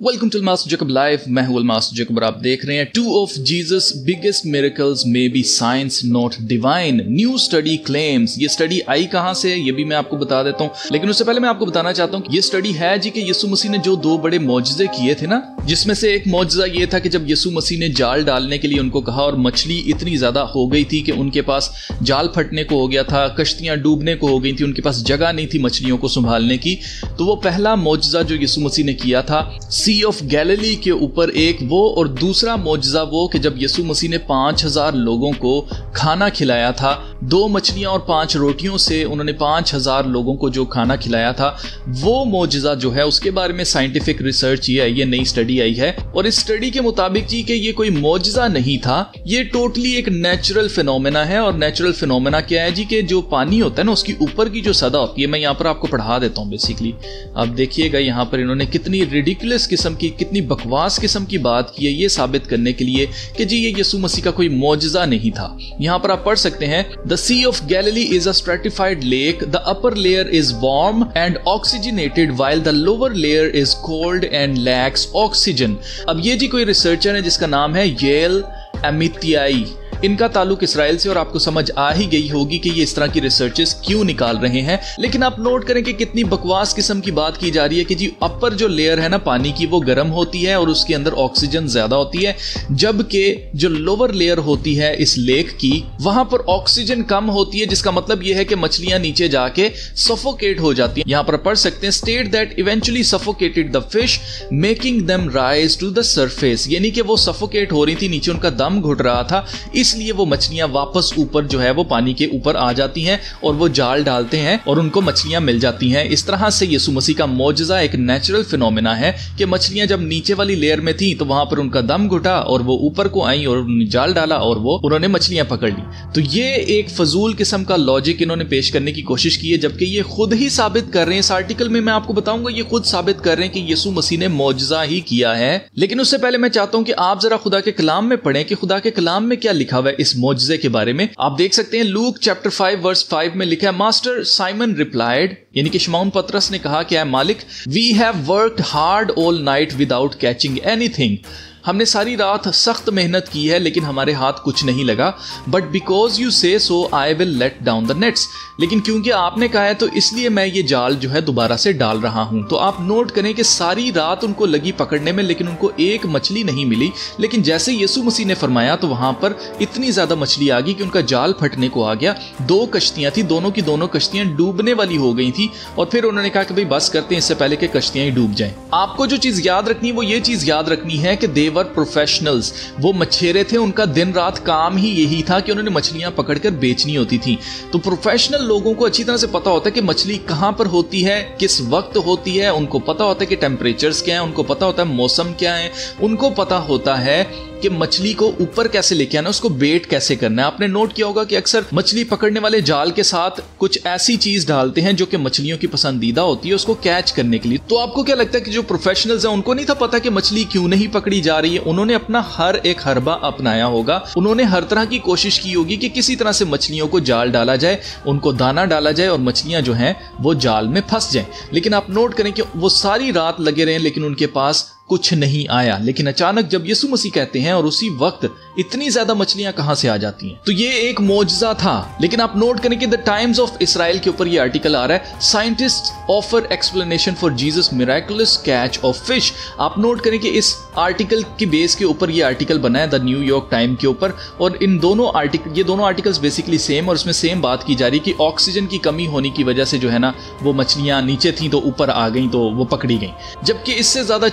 Welcome to master Jacob live मैं हूँ master Jacob आप देख रहे हैं two of Jesus biggest miracles may be science not divine new study claims ये स्टडी आई कहाँ से है? ये भी मैं आपको बता देता हूँ। लेकिन उससे पहले मैं आपको बताना चाहता हूँ कि ये स्टडी है जी कि यीशु मसीह ने जो दो बड़े मौजजे किए थे ना, जिसमें से एक मौजा ये था कि जब यीशु मसीह ने जाल डालने के लिए उनको कहा और मछली इतनी ज़्यादा हो गई थी कि उनके पास जाल फटने को हो गया था, कश्तियाँ डूबने को हो गई थी, उनके पास जगह नहीं थी मछलियों को संभालने की तो वो पहला मौजा जो यीशु मसीह ने किया था सी ऑफ़ गैलेली के ऊपर एक वो और दूसरा मुआजा वो कि जब यसु मसीह ने पाँच हज़ार लोगों को खाना खिलाया था दो मछलियाँ और पाँच रोटियों से उन्होंने पाँच हज़ार लोगों को जो खाना खिलाया था, वो मुआजा जो है, उसके बारे में साइंटिफिक रिसर्च ये आई है नई स्टडी आई है। और इस स्टडी के मुताबिक जी कि ये कोई मुआजा नहीं था, ये टोटली एक नेचुरल फिनोमेना है। और नेचुरल फिनोमेना क्या है जी कि जो पानी होता है ना, उसकी ऊपर की जो सदा होती है, मैं यहाँ पर आपको पढ़ा देता हूँ बेसिकली आप देखिएगा यहाँ पर इन्होंने कितनी रिडिकुलस किस्म की, कितनी बकवास किस्म की बात की है, ये साबित करने के लिए कि जी ये यसु मसीह का कोई मुआजा नहीं था। यहाँ पर आप पढ़ सकते हैं the Sea of Galilee is a stratified lake the upper layer is warm and oxygenated while the lower layer is cold and lacks oxygen अब ये जी कोई रिसर्चर है जिसका नाम है येल एमितियाई इनका ताल्लुक इसराइल से और आपको समझ आ ही गई होगी कि ये इस तरह की रिसर्चेस क्यों निकाल रहे हैं। लेकिन आप नोट करें कि कितनी बकवास किस्म की बात की जा रही है कि जी अपर जो लेयर है ना पानी की, वो गर्म होती है और उसके अंदर ऑक्सीजन ज़्यादा होती है, जबकि जो लोअर लेयर होती है इस लेक की, वहाँ पर ऑक्सीजन कम होती है, जिसका मतलब यह है कि मछलियाँ नीचे जाके सफोकेट हो जाती है। यहाँ पर पढ़ सकते हैं state that eventually suffocated the fish making them rise to the surface यानी कि वो सफोकेट हो रही थी, नीचे उनका दम घुट रहा था। इस इसलिए वो मछलियाँ वापस ऊपर जो है वो पानी के ऊपर आ जाती हैं और वो जाल डालते हैं और उनको मछलियाँ मिल जाती हैं। इस तरह से यीशु मसीह का मोजा एक नेचुरल फिनोमिना है कि मछलियाँ जब नीचे वाली लेयर में थी तो वहाँ पर उनका दम घुटा और वो ऊपर को आई और उन्होंने जाल डाला और वो, उन्होंने मछलियाँ पकड़ ली। तो ये एक फजूल किस्म का लॉजिक इन्होंने पेश करने की कोशिश की है, जबकि ये खुद ही साबित कर रहे हैं। इस आर्टिकल में मैं आपको बताऊँगा, ये खुद साबित कर रहे हैं कि यीशु मसीह ने मुआजा ही किया है। लेकिन उससे पहले मैं चाहता हूँ कि आप जरा खुदा के कलाम में पढ़ें कि खुदा के कलाम में क्या लिखा हुआ है इस मोजे के बारे में। आप देख सकते हैं, Luke chapter five, verse five में लिखा है, मास्टर साइमन रिप्लाइड, यानी कि शमाउन पत्रस ने कहा कि मालिक, we have work hard all night without catching anything. हमने सारी रात सख्त मेहनत की है, लेकिन हमारे हाथ कुछ नहीं लगा। But because you say so I will let down the nets लेकिन क्योंकि आपने कहा है तो इसलिए मैं ये जाल जो है दोबारा से डाल रहा हूँ। तो आप नोट करें कि सारी रात उनको लगी पकड़ने में, लेकिन उनको एक मछली नहीं मिली। लेकिन जैसे यीशु मसीह ने फरमाया तो वहाँ पर इतनी ज़्यादा मछली आ गई कि उनका जाल फटने को आ गया। दो कश्तियाँ थी, दोनों की दोनों कश्तियाँ डूबने वाली हो गई थी। और फिर उन्होंने कहा कि भाई बस करते हैं, इससे पहले कि कश्तियाँ ही डूब जाए। आपको जो चीज़ याद रखनी वो ये चीज़ याद रखनी है कि देव देवर प्रोफेशनल्स वो मछेरे थे, उनका दिन रात काम ही यही था कि उन्होंने मछलियाँ पकड़कर बेचनी होती थी। तो प्रोफेशनल लोगों को अच्छी तरह से पता होता है कि मछली कहाँ पर होती है, किस वक्त होती है, उनको पता होता है कि टेम्परेचर क्या है, उनको पता होता है मौसम क्या है, उनको पता होता है कि मछली को ऊपर कैसे लेके आना उसको बेट कैसे करना है। आपने नोट किया होगा कि अक्सर मछली पकड़ने वाले जाल के साथ कुछ ऐसी चीज़ डालते हैं जो कि मछलियों की पसंदीदा होती है उसको कैच करने के लिए। तो आपको क्या लगता है कि जो प्रोफेशनल्स हैं, उनको नहीं था पता कि मछली क्यों नहीं पकड़ी जा रही है? उन्होंने अपना हर एक हरबा अपनाया होगा। उन्होंने हर तरह की कोशिश की होगी कि किसी तरह से मछलियों को जाल डाला जाए, उनको दाना डाला जाए और मछलियाँ जो हैं, वो जाल में फंस जाए। लेकिन आप नोट करें कि वो सारी रात लगे रहे, लेकिन उनके पास कुछ नहीं आया। लेकिन अचानक जब यीशु मसीह कहते हैं और उसी वक्त इतनी ज़्यादा मछलियाँ कहाँ से आ जाती हैं? तो ये एक मोजा था। लेकिन आप नोट करें कि द टाइम्स ऑफ़ इसराइल के ऊपर ये आर्टिकल आ रहा है, scientist offer explanation for Jesus miraculous catch of fish. आप नोट करें कि इस आर्टिकल की बेस के ऊपर ये आर्टिकल बना है, द न्यूयॉर्क टाइम के ऊपर। और इन दोनों आर्टिकल ये दोनों आर्टिकल्स बेसिकली सेम और उसमें सेम बात की जा रही कि ऑक्सीजन की कमी होने की वजह से जो है ना, वो मछलियाँ नीचे थी तो ऊपर आ गई तो वो पकड़ी गई। जबकि इससे ज़्यादा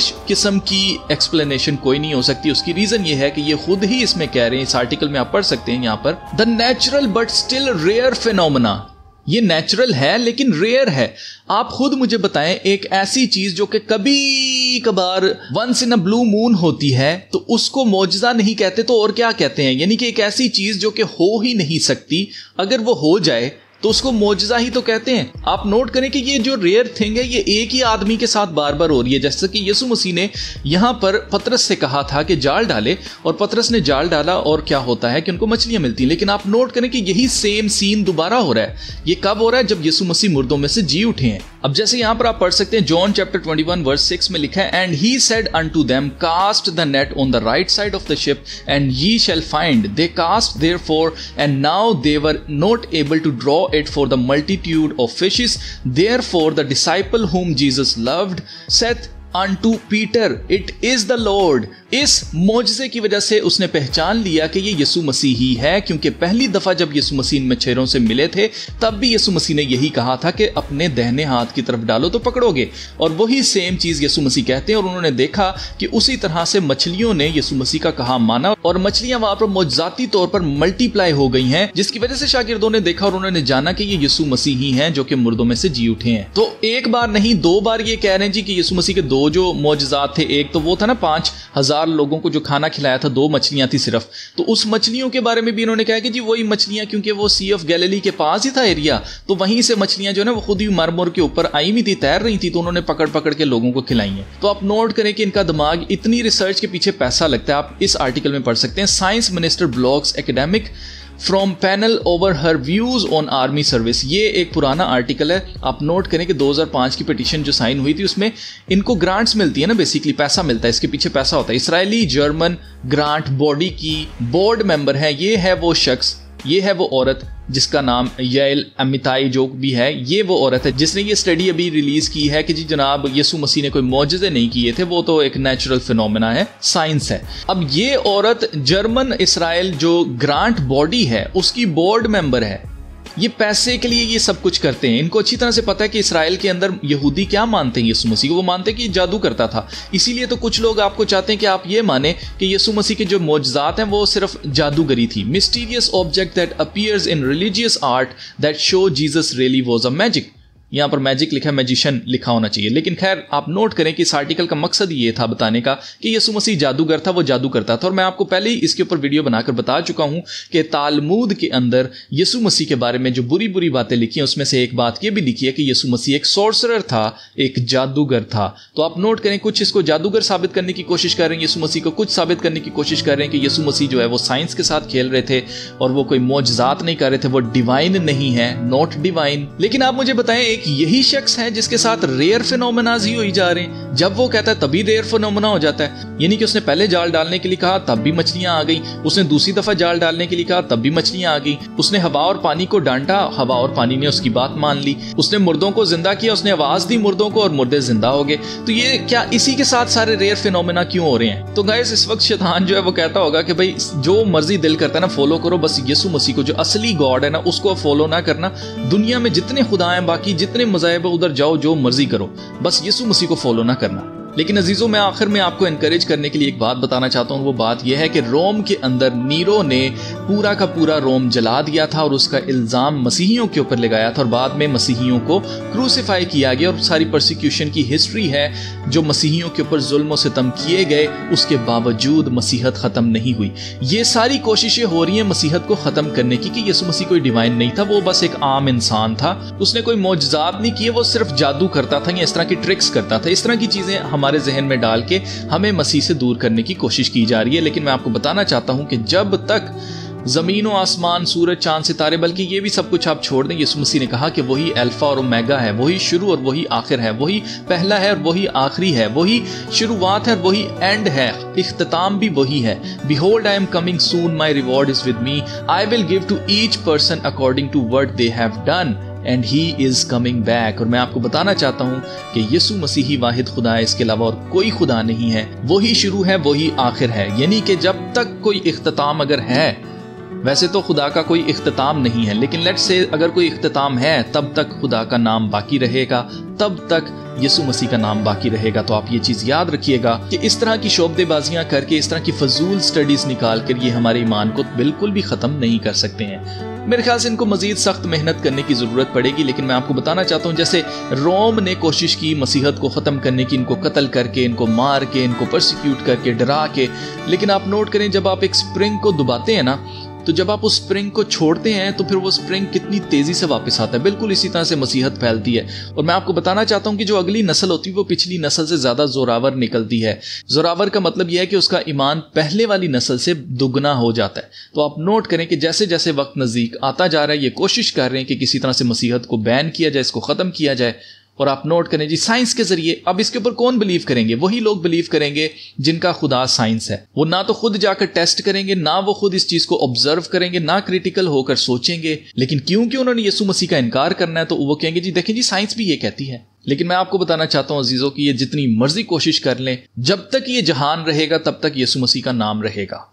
चाइल्डिश किस्म की एक्सप्लेनेशन कोई नहीं हो सकती। उसकी रीजन ये है कि ये खुद ही इसमें कह रहे हैं, इस आर्टिकल में आप पढ़ सकते हैं यहाँ पर the natural but still rare phenomena ये नेचुरल है, लेकिन रेयर है। आप खुद मुझे बताएँ, एक ऐसी चीज़ जो कि कभी कभार once in a blue moon होती है तो उसको मौजदा नहीं कहते तो और क्या कहते हैं? यानी कि एक ऐसी चीज़ जो कि हो ही नहीं सकती। अगर वो हो जाए तो उसको मोजा ही तो कहते हैं। आप नोट करें कि ये जो रेयर थिंग है, ये एक ही आदमी के साथ बार बार हो रही है। जैसे कि यसु मसीह ने यहाँ पर पत्रस से कहा था कि जाल डाले और पतरस ने जाल डाला और क्या होता है कि उनको मछलियाँ मिलती हैं। लेकिन आप नोट करें कि यही सेम सीन दोबारा हो रहा है। ये कब हो रहा है? जब यसु मसीह मुर्दों में से जी उठे हैं। अब जैसे यहाँ पर आप पढ़ सकते हैं जॉन चैप्टर 21 वर्स 6 में लिखा है and he said unto them cast the net on the right side of the ship and ye shall find they cast therefore and now they were not able to draw it for the multitude of fishes therefore the disciple whom Jesus loved saith to Peter it is the Lord इस मोजे की वजह से उसने पहचान लिया कि ये यसु मसीह ही है, क्योंकि पहली दफ़ा जब यसु मसीह मच्छरों से मिले थे, तब भी यसु मसीह ने यही कहा था कि अपने दहने हाथ की तरफ़ डालो तो पकड़ोगे। और वही सेम चीज़ यसु मसीह कहते हैं, और उन्होंने देखा कि उसी तरह से मछलियों ने यसु मसीह का कहा माना, और मछलियाँ वहाँ पर मौजाती तौर पर मल्टीप्लाई हो गई हैं, जिसकी वजह से शागिर्दों ने देखा और उन्होंने जाना कि ये यसु मसीह ही हैं, जो कि मुर्दों में से जी उठे हैं। तो एक बार नहीं, दो बार ये कह रहे हैं जी कि यसु मसीह के दो जो मोजात थे, एक तो वो था ना पाँच हज़ार लोगों को जो खाना खिलाया था, दो मछलियाँ थी सिर्फ़। तो उस मछलियों के बारे में भी इन्होंने कहा कि जी वही मछलियाँ, क्योंकि वो सी ऑफ़ गैलली के पास ही था एरिया तो वहीं से मछलियाँ जो है वो खुद ही मरमोर के ऊपर आई हुई थी, तैर रही थी तो उन्होंने पकड़ पकड़ के लोगों को खिलाई है। तो आप नोट करें कि इनका दिमाग इतनी रिसर्च के पीछे पैसा लगता है, आप इस आर्टिकल में पढ़ सकते हैं। Science minister blogs academic from panel over her views on army service ये एक पुराना आर्टिकल है। आप नोट करें कि 2005 की पिटिशन जो साइन हुई थी, उसमें इनको ग्रांट्स मिलती है ना बेसिकली पैसा मिलता है, इसके पीछे पैसा होता है। इसराइली जर्मन ग्रांट बॉडी की बोर्ड मेंबर है। ये है वो शख्स, ये है वो औरत जिसका नाम येल अमिताई जोक भी है, ये वो औरत है, जिसने ये स्टडी अभी रिलीज़ की है कि जी जनाब यसु मसीह ने कोई मुआजे नहीं किए थे, वो तो एक नेचुरल फिनोमिना है साइंस है। अब ये औरत जर्मन इसराइल जो ग्रांट बॉडी है, उसकी बोर्ड मेंबर है ये पैसे के लिए ये सब कुछ करते हैं। इनको अच्छी तरह से पता है कि इसराइल के अंदर यहूदी क्या मानते हैं यीशु मसीह को। वो मानते हैं कि जादू करता था। इसीलिए तो कुछ लोग आपको चाहते हैं कि आप ये माने कि यीशु मसीह के जो मौजात हैं, वो सिर्फ़ जादूगरी थी। Mysterious object that appears in religious art that show Jesus really was a magic. यहाँ पर मैजिक लिखा मैजिशियन लिखा होना चाहिए। लेकिन खैर, आप नोट करें कि इस आर्टिकल का मकसद ये था बताने का कि यसु मसीह जादूगर था, वो जादू करता था। और मैं आपको पहले ही इसके ऊपर वीडियो बनाकर बता चुका हूँ कि तालमूद के अंदर यसु मसीह के बारे में जो बुरी बुरी बातें लिखी हैं, उसमें से एक बात यह भी लिखी है कि यसु मसीह एक सोर्सरर था, एक जादूगर था। तो आप नोट करें, कुछ इसको जादूगर साबित करने की कोशिश कर रहे हैं यसु मसीह को कुछ साबित करने की कोशिश कर रहे हैं कि यसु मसीह जो है वो साइंस के साथ खेल रहे थे और वो कोई मोजात नहीं कर रहे थे, वो डिवाइन नहीं है नॉट डिवाइन लेकिन आप मुझे बताएँ, एक यही शख्स है जिसके साथ रेयर फिनोमेनाज ही हो जा रहे हैं। जब वो कहता है, तभी रेयर फिनोमेना हो जाता है। यानी कि उसने पहले जाल डालने के लिए कहा, तब भी मछलियाँ आ गई। उसने दूसरी दफ़ा जाल डालने के लिए कहा, तब भी मछलियाँ आ गई। उसने हवा और पानी को डांटा, हवा और पानी ने उसकी बात मान ली। उसने मुर्दों को ज़िंदा किया, उसने आवाज़ दी मुर्दों को और मुर्दे ज़िंदा हो गए। तो ये क्या इसी के साथ सारे रेयर फिनोमेना क्यों हो रहे हैं? तो गाइस इस वक्त शैतान जो है, वो कहता होगा कि भाई, जो मर्ज़ी दिल करता है ना फॉलो करो। बस यसु मसीह को जो असली गॉड है ना, उसको फॉलो ना करना। दुनिया में जितने खुदा हैं, बाकी मजाहब उधर जाओ, जो मर्ज़ी करो। बस यीशु मसीह को फॉलो ना करना। लेकिन अजीजों, मैं आखिर में आपको इनकरेज करने के लिए एक बात बताना चाहता हूँ वो बात यह है कि रोम के अंदर नीरो ने पूरा का पूरा रोम जला दिया था और उसका इल्ज़ाम मसीहियों के ऊपर लगाया था और बाद में मसीहियों को क्रूसीफाई किया गया और सारी प्रोसिक्यूशन की हिस्ट्री है, जो मसीहियों के ऊपर जुल्म सितम किए गए, उसके बावजूद मसीहत ख़त्म नहीं हुई। ये सारी कोशिशें हो रही हैं मसीहत को ख़त्म करने की कि यसु मसीह कोई डिवाइन नहीं था, वो बस एक आम इंसान था। उसने कोई मोजात नहीं किए वो सिर्फ़ जादू करता था, या इस तरह की ट्रिक्स करता था। इस तरह की चीज़ें हमारे जहन में डाल के हमें मसीह से दूर करने की कोशिश की जा रही है। लेकिन मैं आपको बताना चाहता हूँ कि जब तक ज़मीन और आसमान, सूरज, चाँद, सितारे, बल्कि ये भी सब कुछ आप छोड़ दें। यीशु मसीह ने कहा कि वही अल्फ़ा और ओमेगा है, वही शुरू और वही आखिर है, वही पहला है और वही आखिरी है, वही शुरुआत है और वही एंड है इख्ताम भी वही है। Behold I am coming soon my reward is with me I will give to each person according to what they have done and he is coming back और मैं आपको बताना चाहता हूँ कि यसु मसीह ही वाहिद खुदा है, इसके अलावा और कोई खुदा नहीं है। वही शुरू है, वही आखिर है। यानी कि जब तक कोई इख्ताम अगर है वैसे तो खुदा का कोई इख्ताम नहीं है, लेकिन लेट से अगर कोई इख्ताम है, तब तक खुदा का नाम बाकी रहेगा, तब तक यसु मसीह का नाम बाकी रहेगा। तो आप ये चीज़ याद रखिएगा कि इस तरह की शोबदेबाजियाँ करके, इस तरह की फजूल स्टडीज़ निकाल कर ये हमारे ईमान को बिल्कुल भी ख़त्म नहीं कर सकते हैं। मेरे ख्याल से इनको मजीद सख्त मेहनत करने की ज़रूरत पड़ेगी, लेकिन मैं आपको बताना चाहता हूँ, जैसे रोम ने कोशिश की मसीहत को ख़त्म करने की, इनको कत्ल करके, इनको मार के, इनको प्रोसिक्यूट करके, डरा के, लेकिन आप नोट करें, जब आप एक स्प्रिंग को दुबाते हैं ना तो जब आप उस स्प्रिंग को छोड़ते हैं तो फिर वो स्प्रिंग कितनी तेज़ी से वापस आता है। बिल्कुल इसी तरह से मसीहत फैलती है। और मैं आपको बताना चाहता हूँ कि जो अगली नस्ल होती है, वो पिछली नस्ल से ज़्यादा जोरावर निकलती है। जोरावर का मतलब यह है कि उसका ईमान पहले वाली नस्ल से दुगना हो जाता है। तो आप नोट करें कि जैसे जैसे वक्त नज़दीक आता जा रहा है, ये कोशिश कर रहे हैं कि किसी तरह से मसीहत को बैन किया जाए, इसको खत्म किया जाए। और आप नोट करें जी, साइंस के ज़रिए अब इसके ऊपर कौन बिलीव करेंगे? वही लोग बिलीव करेंगे जिनका खुदा साइंस है। वो ना तो खुद जाकर टेस्ट करेंगे, ना वो खुद इस चीज़ को ऑब्ज़र्व करेंगे, ना क्रिटिकल होकर सोचेंगे। लेकिन क्योंकि उन्होंने यीशु मसीह का इनकार करना है तो वो कहेंगे, जी, देखें जी, साइंस भी ये कहती है। लेकिन मैं आपको बताना चाहता हूँ अजीजों की ये जितनी मर्ज़ी कोशिश कर लें, जब तक ये जहान रहेगा, तब तक यीशु मसीह का नाम रहेगा।